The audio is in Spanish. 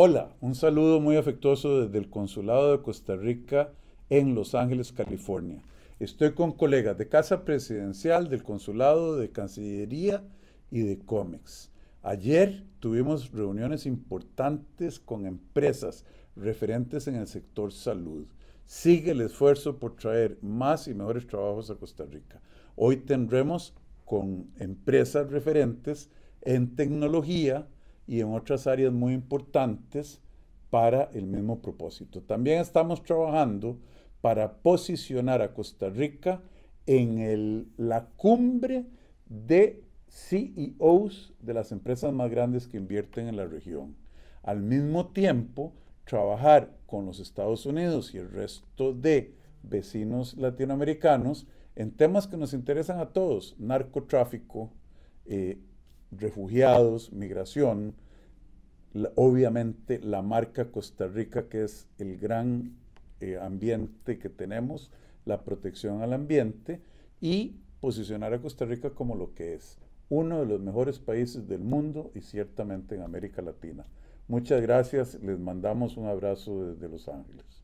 Hola, un saludo muy afectuoso desde el Consulado de Costa Rica en Los Ángeles, California. Estoy con colegas de Casa Presidencial, del Consulado, de Cancillería y de COMEX. Ayer tuvimos reuniones importantes con empresas referentes en el sector salud. Sigue el esfuerzo por traer más y mejores trabajos a Costa Rica. Hoy tendremos con empresas referentes en tecnología, y en otras áreas muy importantes para el mismo propósito. También estamos trabajando para posicionar a Costa Rica en la cumbre de CEOs de las empresas más grandes que invierten en la región. Al mismo tiempo, trabajar con los Estados Unidos y el resto de vecinos latinoamericanos en temas que nos interesan a todos, narcotráfico, eh, refugiados, migración, obviamente la marca Costa Rica, que es el gran eh, ambiente que tenemos, la protección al ambiente y posicionar a Costa Rica como lo que es, uno de los mejores países del mundo y ciertamente en América Latina. Muchas gracias, les mandamos un abrazo desde Los Ángeles.